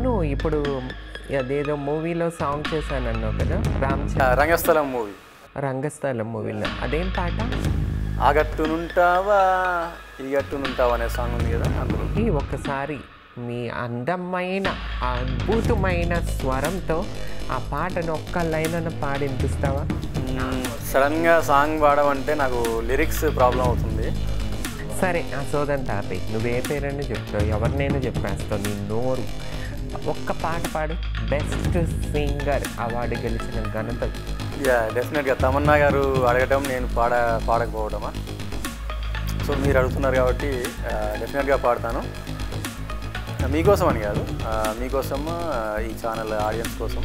అవును ఇప్పుడు అదేదో మూవీలో సాంగ్ చేశానన్నావు కదా రామ్ రంగస్థలం మూవీ. రంగస్థలం మూవీలో అదేం పాట? ఆ గట్టునుంటావా ఈ గట్టునుంటావా అనే సాంగ్ ఉంది కదా అందులో. ఈ ఒక్కసారి మీ అందమైన అద్భుతమైన స్వరంతో ఆ పాటను ఒక్క లైన్ పాడి వినిపిస్తావా సడన్గా సాంగ్ పాడమంటే నాకు లిరిక్స్ ప్రాబ్లం అవుతుంది. సరే ఆ సోదం తాపి నువ్వే పేరని చెప్తావు ఎవరినైనా చెప్పేస్తావు నీ నోరు. ఒక్క పాట పాడు. బెస్ట్ సింగర్ అవార్డు గెలిచిన ఘనత. యా డెఫినెట్గా తమన్నా గారు అడగటం నేను పాడ పాడకపోవడమా సో మీరు అడుగుతున్నారు కాబట్టి డెఫినెట్గా పాడతాను. మీకోసం అని కాదు మీకోసం ఈ ఛానల్ ఆడియన్స్ కోసం?